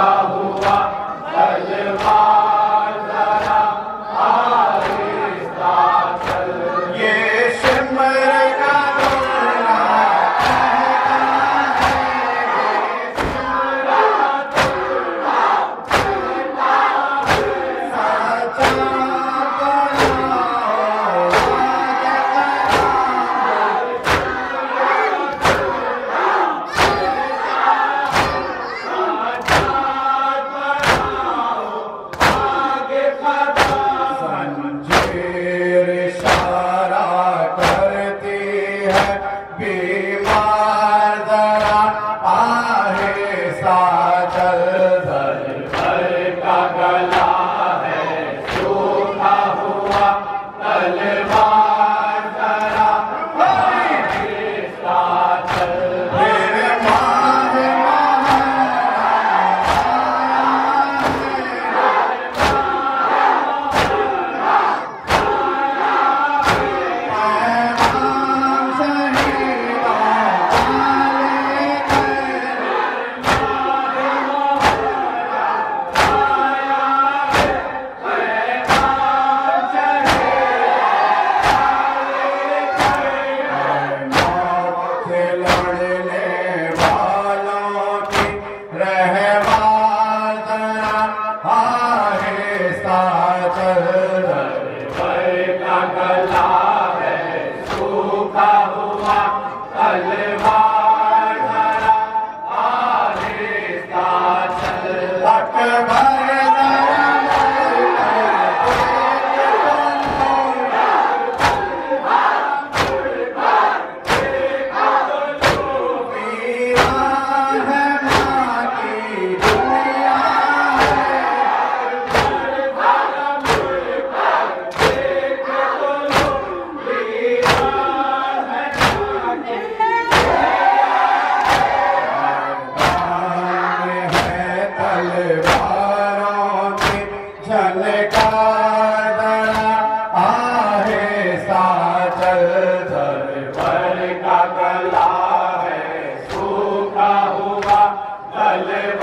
Paulo, Paulo. झुका हुआ कलमा Halle,